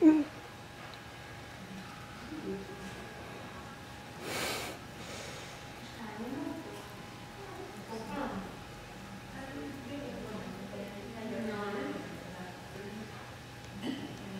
嗯。